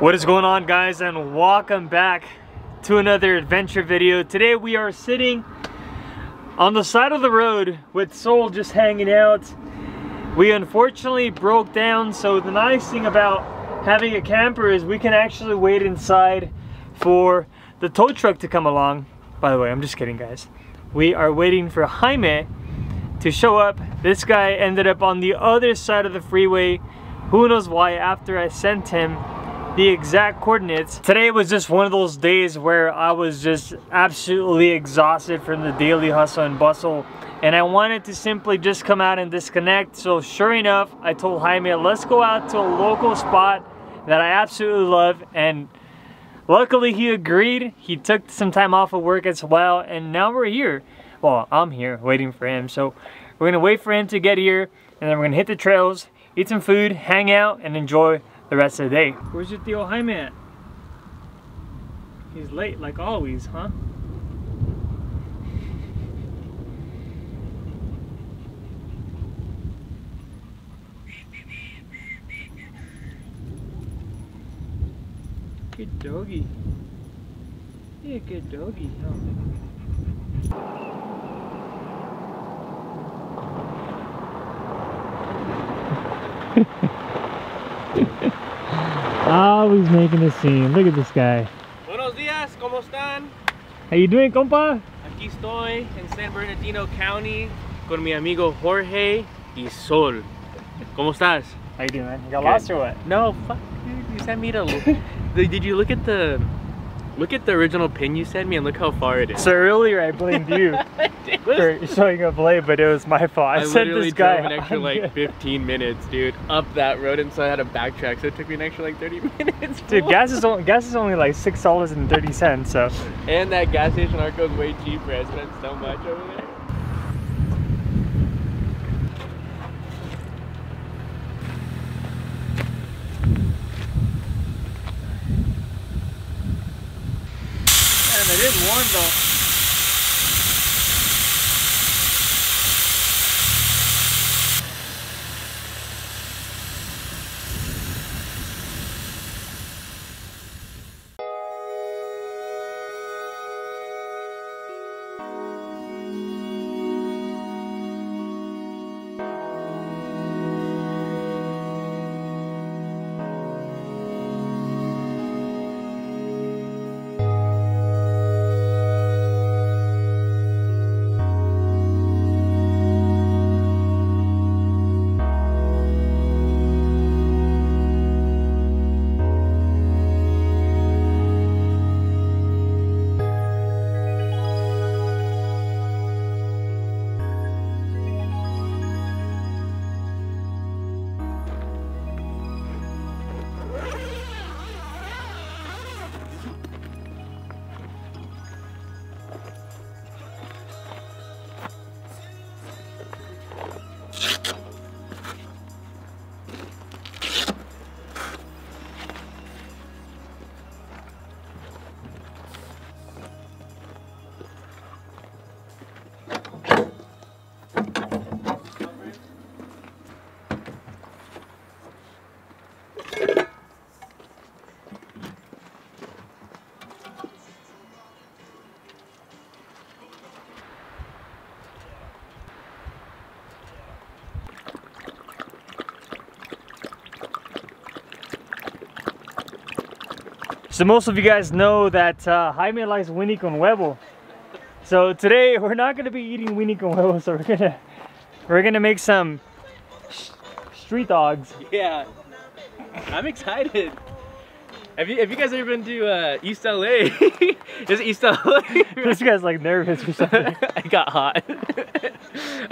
What is going on guys and welcome back to another adventure video. Today we are sitting on the side of the road with Soul just hanging out. We unfortunately broke down so the nice thing about having a camper is we can actually wait inside for the tow truck to come along. By the way, I'm just kidding guys. We are waiting for Jaime to show up. This guy ended up on the other side of the freeway. Who knows why after I sent him the exact coordinates. Today was just one of those days where I was just absolutely exhausted from the daily hustle and bustle and I wanted to simply just come out and disconnect. So sure enough, I told Jaime, let's go out to a local spot that I absolutely love and luckily he agreed. He took some time off of work as well and now we're here. Well, I'm here waiting for him. So we're gonna wait for him to get here and then we're gonna hit the trails, eat some food, hang out and enjoy the rest of the day. Where's your tío Jaime at? He's late like always, huh? Good doggy. Yeah, good doggy. Always making a scene. Look at this guy. Buenos días, ¿cómo están? How you doing, compa? Aquí estoy in San Bernardino County con mi amigo Jorge y Sol. ¿Cómo estás? How you doing, man? You got Good. lost or what? No, fuck, dude. You sent me to. The- Did you look at the? Look at the original pin you sent me and look how far it is. So earlier I blamed you for showing up late, but it was my fault. I, I sent literally this guy drove an extra like 15 minutes, dude, up that road, and so I had to backtrack. So it took me an extra like 30 minutes. Dude, gas is only gas is only like six dollars and thirty cents. So And that gas station Arco is way cheaper. I spent so much over there. and it is warm though. So most of you guys know that uh, Jaime likes Winnie con huevo. So today we're not gonna be eating Winnie con huevo. So we're gonna we're gonna make some street dogs. Yeah. I'm excited. Have you, have you guys ever been to uh, East LA? Is it East LA? this guy's like nervous or something. I got hot.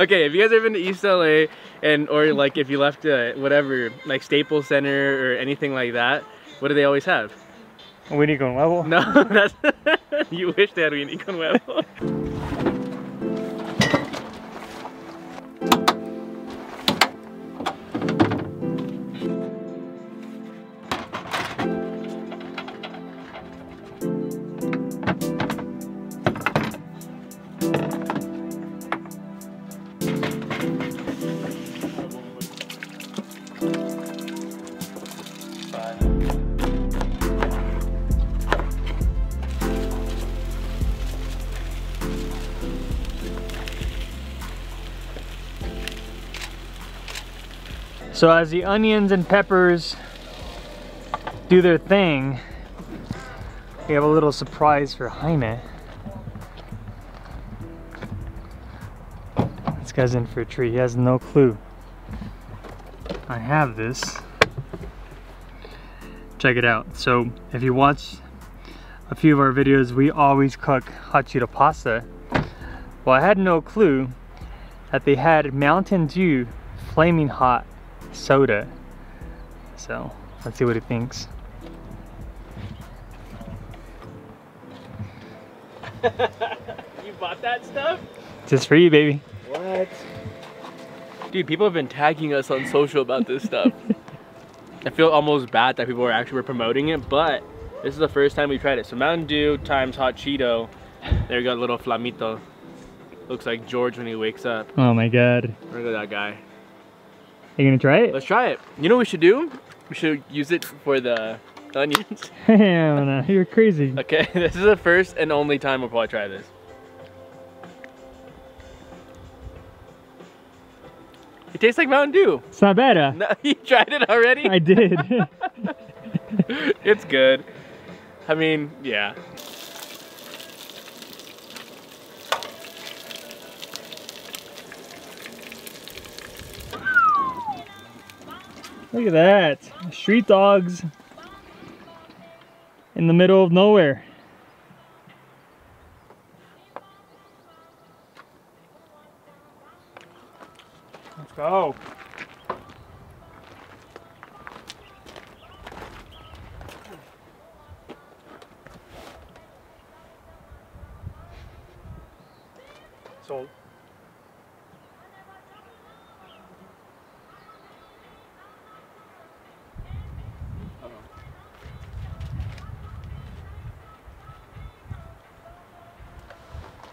okay, have you guys ever been to East LA and or like if you left uh, whatever like Staples Center or anything like that, what do they always have? Winnie con huevo. No, that's you wish they had Winnie con huevo. So as the onions and peppers do their thing, we have a little surprise for Jaime. This guy's in for a treat. He has no clue. I have this. Check it out. So if you watch a few of our videos, we always cook hot Cheeto pasta. Well, I had no clue that they had Mountain Dew Flaming Hot soda. So let's see what he thinks. you bought that stuff? Just for you, baby. What? Dude, people have been tagging us on social about this stuff. I feel almost bad that people are actually promoting it, but this is the first time we tried it. So Mountain Dew times Hot Cheeto. There you go, little flamito. Looks like George when he wakes up. Oh my god. Look at that guy. You gonna try it? Let's try it. You know what we should do? We should use it for the onions. Hell no, you're crazy. Okay, this is the first and only time we'll probably try this. It tastes like Mountain Dew. It's not bad, huh? No, you tried it already? I did. it's good. I mean, yeah. Look at that. Street dogs in the middle of nowhere. Let's go.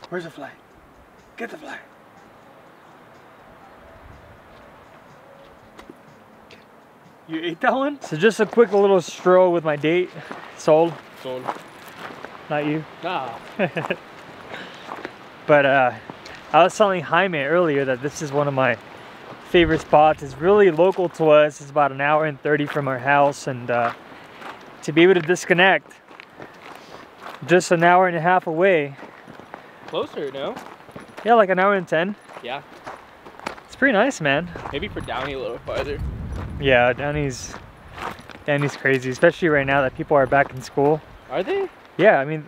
Where's the flag? Get the flag. You ate that one? So just a quick little stroll with my date. Sold. Sold. Not you. Ah. But uh, I was telling Jaime earlier that this is one of my favorite spots. It's really local to us. It's about an hour and 30 from our house. And uh, to be able to disconnect just an hour and a half away. Closer, no? Yeah, like an hour and 10. Yeah. It's pretty nice, man. Maybe for Downey a little farther. Yeah, Downey's, Downey's crazy, especially right now that people are back in school. Are they? Yeah, I mean,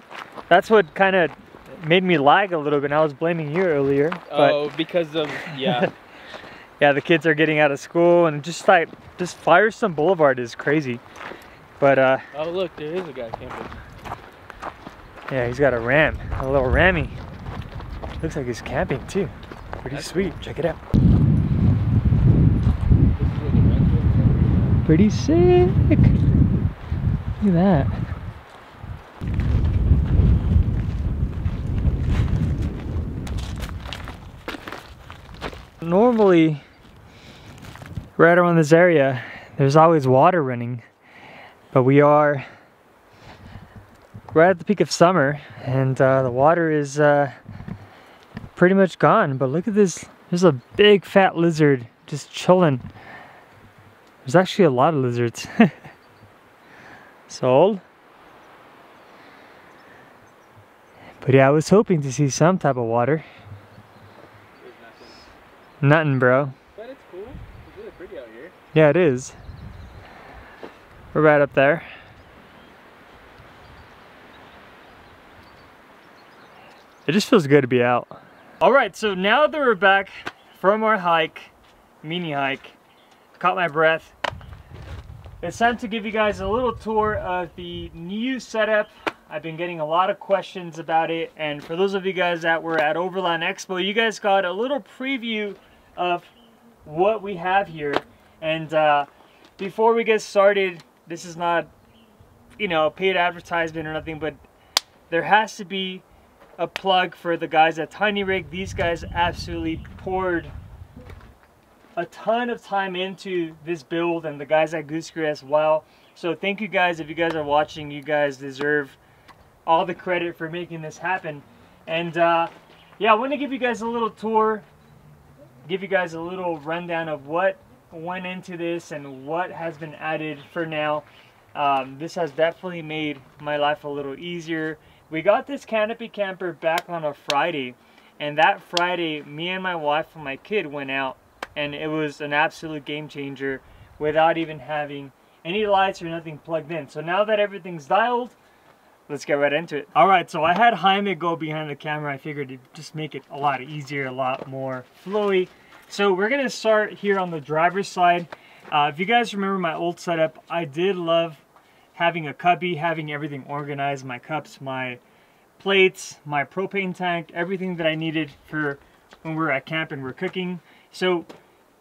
that's what kind of made me lag a little bit. And I was blaming you earlier. But oh, because of, yeah. yeah, the kids are getting out of school and just like, just Firestone Boulevard is crazy. But uh, oh, look, there is a guy camping. yeah, he's got a ram, a little rammy. Looks like he's camping too. Pretty sweet. Check it out. This is where the rentals are. Pretty sick. Look at that. Normally, right around this area, there's always water running, but we are right at the peak of summer, and uh, the water is uh, pretty much gone. But look at this, there's a big fat lizard just chilling. There's actually a lot of lizards. Sold. But yeah, I was hoping to see some type of water. There's nothing. Nothing, bro. But it's cool. It's really pretty out here. Yeah, it is. We're right up there. It just feels good to be out. All right, so now that we're back from our hike, mini hike, caught my breath. It's time to give you guys a little tour of the new setup. I've been getting a lot of questions about it, and for those of you guys that were at Overland Expo, you guys got a little preview of what we have here. And uh, before we get started, this is not, you know, paid advertisement or nothing, but there has to be a plug for the guys at Tiny Rig. These guys absolutely poured a ton of time into this build and the guys at Goose Gear as well. So thank you guys. If you guys are watching, you guys deserve all the credit for making this happen. And uh, yeah, I want to give you guys a little tour, give you guys a little rundown of what went into this and what has been added for now. Um, this has definitely made my life a little easier. We got this canopy camper back on a Friday and that Friday me and my wife and my kid went out and it was an absolute game changer without even having any lights or nothing plugged in. So now that everything's dialed, let's get right into it. All right, so I had Jaime go behind the camera. I figured it'd just make it a lot easier, a lot more flowy. So we're gonna start here on the driver's side. Uh, if you guys remember my old setup, I did love having a cubby, having everything organized, my cups, my plates, my propane tank, everything that I needed for when we're at camp and we're cooking. So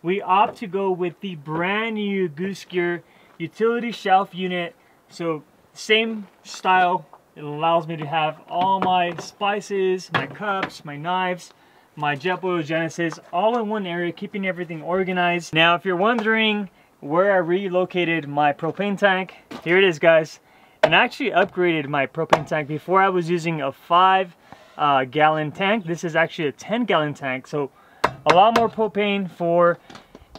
we opt to go with the brand new Goose Gear utility shelf unit. So same style, it allows me to have all my spices, my cups, my knives, my JetBoil Genesis all in one area, keeping everything organized. Now, if you're wondering where I relocated my propane tank, here it is, guys. And I actually upgraded my propane tank. Before I was using a five uh, gallon tank. This is actually a 10 gallon tank. So a lot more propane for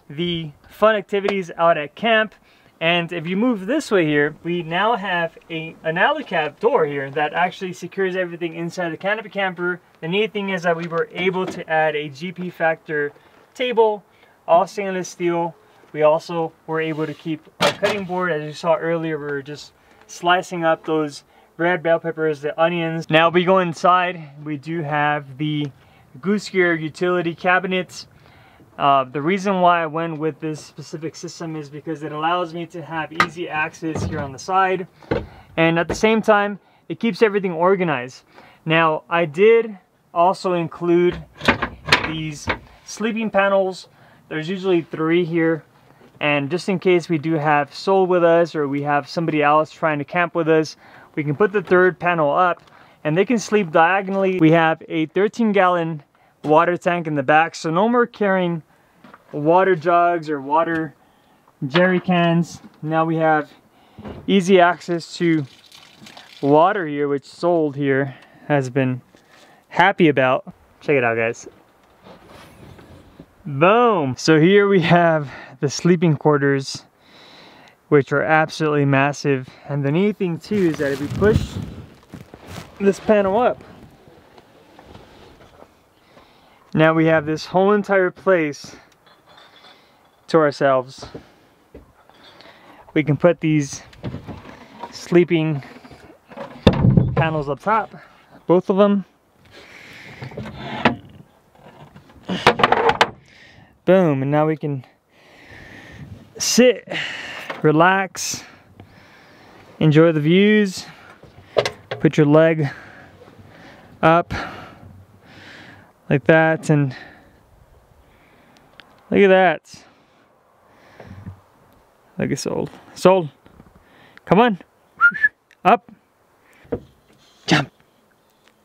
the fun activities out at camp. And if you move this way here, we now have a, an Alu-Cab door here that actually secures everything inside the canopy camper. The neat thing is that we were able to add a GP Factor table, all stainless steel. We also were able to keep our cutting board. As you saw earlier, we were just slicing up those red bell peppers, the onions. Now we go inside, we do have the Goose Gear utility cabinets. Uh, the reason why I went with this specific system is because it allows me to have easy access here on the side and at the same time it keeps everything organized. Now I did also include these sleeping panels. There's usually three here and just in case we do have Soul with us or we have somebody else trying to camp with us, we can put the third panel up and they can sleep diagonally. We have a 13 gallon water tank in the back so no more carrying water jugs or water jerry cans. Now we have easy access to water here, which Sold here has been happy about. Check it out, guys. Boom! So here we have the sleeping quarters, which are absolutely massive. And the neat thing too is that if we push this panel up, now we have this whole entire place to ourselves. We can put these sleeping panels up top, both of them. Boom, and now we can sit, relax, enjoy the views, put your leg up like that and look at that. Look at Soul. Soul. Come on. Up. Jump.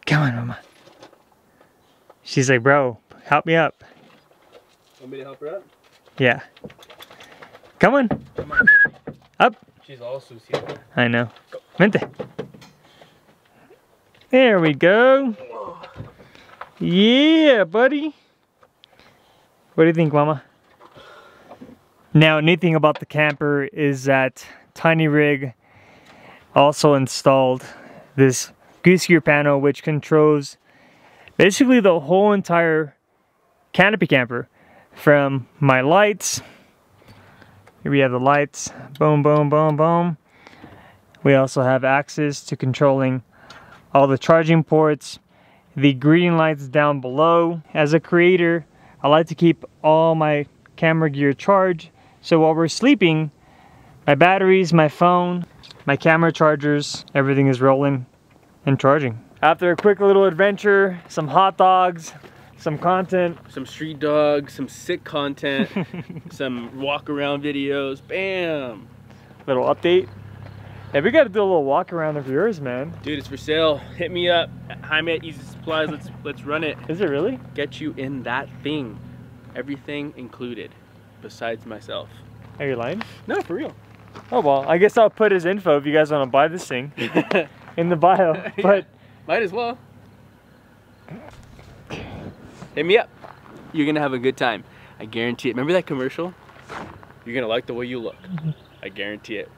Come on, mama. She's like, bro, help me up. Want me to help her up? Yeah. Come on. Come on. Up. She's all sucia. I know. Vente. There we go. Yeah, buddy. What do you think, mama? Now, neat thing about the camper is that Tiny Rig also installed this goose gear panel which controls basically the whole entire canopy camper from my lights here we have the lights. Boom boom boom boom. We also have access to controlling all the charging ports. The green lights down below. As a creator I like to keep all my camera gear charged. So while we're sleeping, my batteries, my phone, my camera chargers, everything is rolling and charging. After a quick little adventure, some hot dogs, some content. Some street dogs, some sick content, some walk around videos, bam! Little update. Hey, we gotta do a little walk around of yours, man. Dude, it's for sale. Hit me up. Jaime at Eezy Supplies. Let's let's run it. Is it really? Get you in that thing. Everything included besides myself. Are you lying? No, for real. Oh well, I guess I'll put his info if you guys want to buy this thing in the bio. But yeah, might as well. Hit me up. You're gonna have a good time. I guarantee it. Remember that commercial? you're gonna like the way you look. I guarantee it.